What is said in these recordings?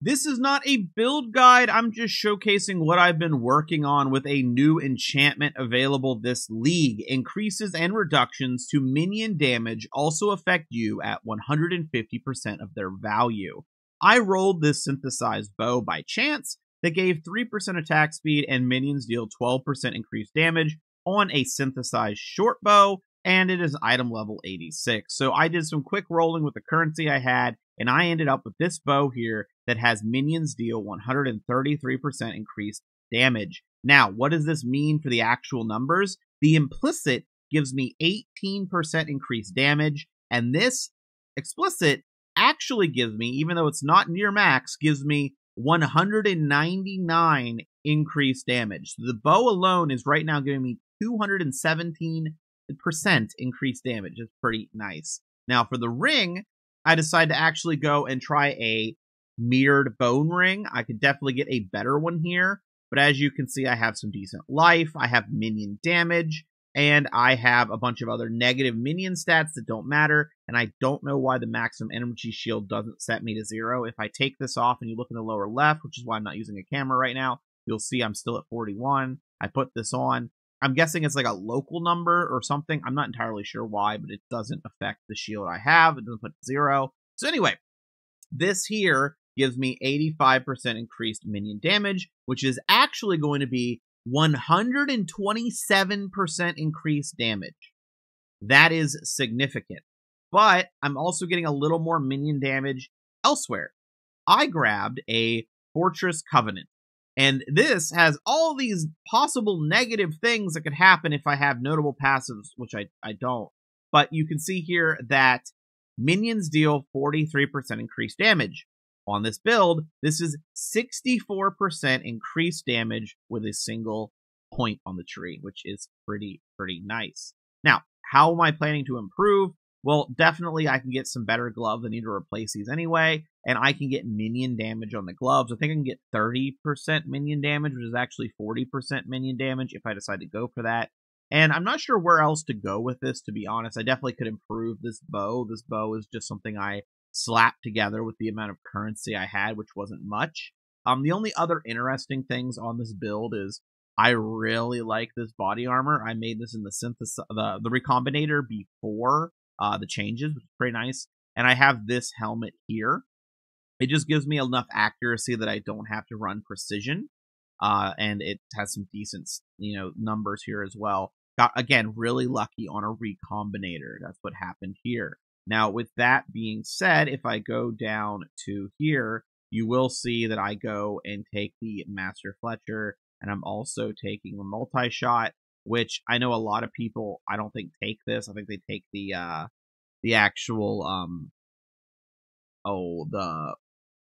This is not a build guide. I'm just showcasing what I've been working on with a new enchantment available this league. Increases and reductions to minion damage also affect you at 150% of their value. I rolled this synthesized bow by chance that gave 3% attack speed and minions deal 12% increased damage on a synthesized short bow, and it is item level 86. So I did some quick rolling with the currency I had, and I ended up with this bow here that has minions deal 133% increased damage. Now, what does this mean for the actual numbers? The implicit gives me 18% increased damage, and this explicit actually gives me, even though it's not near max, gives me 199 increased damage. So the bow alone is right now giving me 217% increased damage. It's pretty nice. Now, for the ring, I decided to actually go and try a mirrored bone ring. I could definitely get a better one here, but as you can see, I have some decent life. I have minion damage, and I have a bunch of other negative minion stats that don't matter, and I don't know why the maximum energy shield doesn't set me to zero. If I take this off and you look in the lower left, which is why I'm not using a camera right now, you'll see I'm still at 41. I put this on. I'm guessing it's like a local number or something. I'm not entirely sure why, but it doesn't affect the shield I have. It doesn't put zero. So anyway, this here gives me 85% increased minion damage, which is actually going to be 127% increased damage. That is significant. But I'm also getting a little more minion damage elsewhere. I grabbed a Fortress Covenant. And this has all these possible negative things that could happen if I have notable passives, which I, I don't. But you can see here that minions deal 43% increased damage on this build, this is 64% increased damage with a single point on the tree, which is pretty, pretty nice. Now, how am I planning to improve? Well, definitely I can get some better gloves. I need to replace these anyway, and I can get minion damage on the gloves. I think I can get 30% minion damage, which is actually 40% minion damage if I decide to go for that. And I'm not sure where else to go with this, to be honest. I definitely could improve this bow. This bow is just something I slapped together with the amount of currency I had, which wasn't much. Um, the only other interesting things on this build is I really like this body armor. I made this in the synthesis, the the recombinator before uh, the changes, which is pretty nice. And I have this helmet here. It just gives me enough accuracy that I don't have to run precision. Uh, and it has some decent, you know, numbers here as well. Got again really lucky on a recombinator. That's what happened here. Now, with that being said, if I go down to here, you will see that I go and take the Master Fletcher, and I'm also taking the multi-shot, which I know a lot of people I don't think take this. I think they take the uh the actual um oh the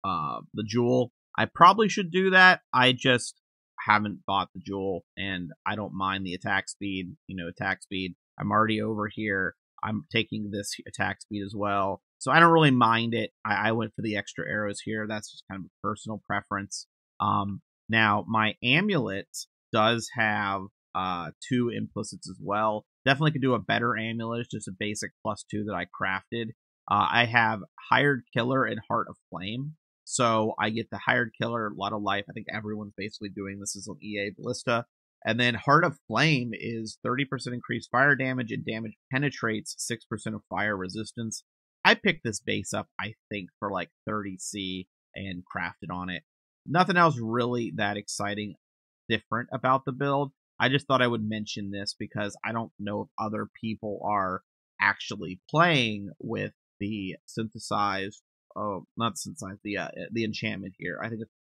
uh the jewel. I probably should do that. I just haven't bought the jewel and I don't mind the attack speed, you know, attack speed. I'm already over here I'm taking this attack speed as well. So I don't really mind it. I, I went for the extra arrows here. That's just kind of a personal preference. Um, now, my amulet does have uh, two implicits as well. Definitely could do a better amulet, just a basic plus two that I crafted. Uh, I have Hired Killer and Heart of Flame. So I get the Hired Killer, a lot of life. I think everyone's basically doing this as an EA Ballista. And then Heart of Flame is 30% increased fire damage and damage penetrates 6% of fire resistance. I picked this base up, I think, for like 30C and crafted on it. Nothing else really that exciting different about the build. I just thought I would mention this because I don't know if other people are actually playing with the synthesized oh not synthesized the uh, the enchantment here. I think it's